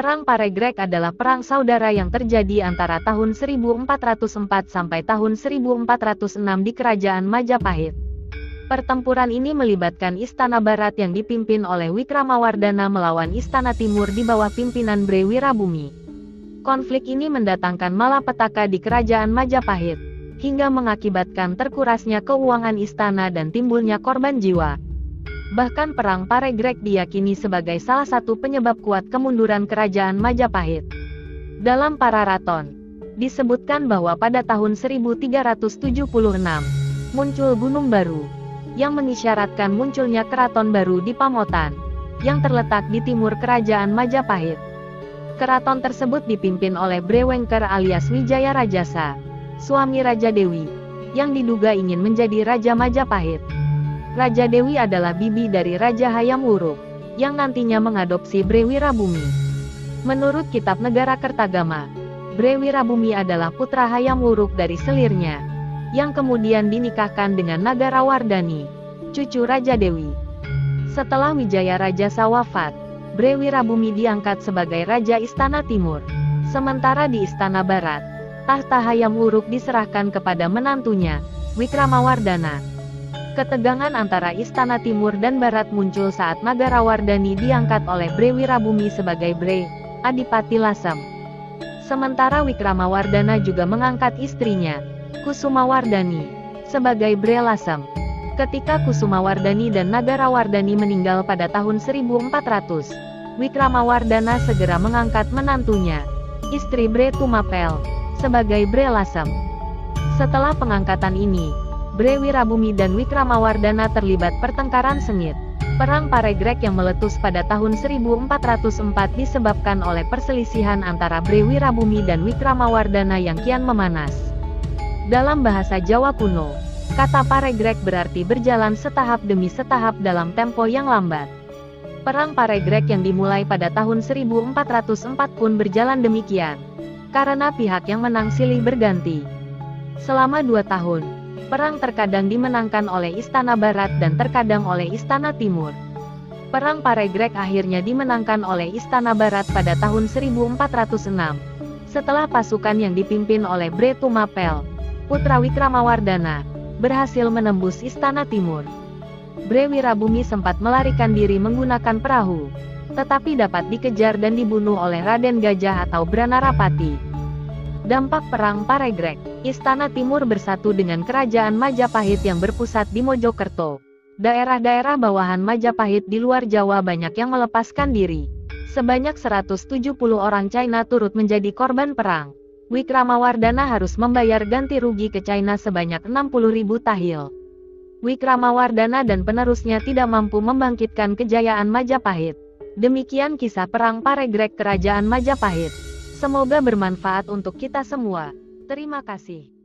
Perang Paregrek adalah perang saudara yang terjadi antara tahun 1404 sampai tahun 1406 di Kerajaan Majapahit. Pertempuran ini melibatkan Istana Barat yang dipimpin oleh Wikramawardhana melawan Istana Timur di bawah pimpinan Bre Wirabumi. Konflik ini mendatangkan malapetaka di Kerajaan Majapahit, hingga mengakibatkan terkurasnya keuangan istana dan timbulnya korban jiwa. Bahkan Perang Paregrek diyakini sebagai salah satu penyebab kuat kemunduran Kerajaan Majapahit. Dalam Pararaton, disebutkan bahwa pada tahun 1376, muncul gunung baru, yang mengisyaratkan munculnya keraton baru di Pamotan, yang terletak di timur Kerajaan Majapahit. Keraton tersebut dipimpin oleh Brewengker alias Wijaya Rajasa, suami Raja Dewi, yang diduga ingin menjadi Raja Majapahit. Raja Dewi adalah bibi dari Raja Hayam Wuruk, yang nantinya mengadopsi Brewirabumi. Menurut kitab negara Kertagama, Brewirabumi adalah putra Hayam Wuruk dari selirnya, yang kemudian dinikahkan dengan Nagara Wardani, cucu Raja Dewi. Setelah Wijaya Raja Sawafat, Brewirabumi diangkat sebagai Raja Istana Timur. Sementara di Istana Barat, tahta Hayam Wuruk diserahkan kepada menantunya, Wikramawardana. Ketegangan antara Istana Timur dan Barat muncul saat Nagarawardhani diangkat oleh Bre Wirabumi sebagai Bre, Adipati Lasem. Sementara Wikramawardhana juga mengangkat istrinya, Kusumawardhani, sebagai Bre Lasem. Ketika Kusumawardhani dan Nagarawardhani meninggal pada tahun 1400, Wikramawardhana segera mengangkat menantunya, istri Bre Tumapel, sebagai Bre Lasem. Setelah pengangkatan ini, Bre Wirabumi dan Wikramawardhana terlibat pertengkaran sengit. Perang Paregrek yang meletus pada tahun 1404 disebabkan oleh perselisihan antara Bre Wirabumi dan Wikramawardhana yang kian memanas. Dalam bahasa Jawa kuno, kata Paregrek berarti berjalan setahap demi setahap dalam tempo yang lambat. Perang Paregrek yang dimulai pada tahun 1404 pun berjalan demikian, karena pihak yang menang silih berganti. Selama dua tahun, Perang terkadang dimenangkan oleh Istana Barat dan terkadang oleh Istana Timur. Perang Paregrek akhirnya dimenangkan oleh Istana Barat pada tahun 1406. Setelah pasukan yang dipimpin oleh Bretu Mapel, putra Wikramawardhana, berhasil menembus Istana Timur. Bre Wirabumi sempat melarikan diri menggunakan perahu, tetapi dapat dikejar dan dibunuh oleh Raden Gajah atau Branarapati. Dampak Perang Paregrek Istana Timur bersatu dengan Kerajaan Majapahit yang berpusat di Mojokerto. Daerah-daerah bawahan Majapahit di luar Jawa banyak yang melepaskan diri. Sebanyak 170 orang China turut menjadi korban perang. Wikramawardhana harus membayar ganti rugi ke China sebanyak 60.000 tahil. Wikramawardhana dan penerusnya tidak mampu membangkitkan kejayaan Majapahit. Demikian kisah perang Paregrek Kerajaan Majapahit. Semoga bermanfaat untuk kita semua. Terima kasih.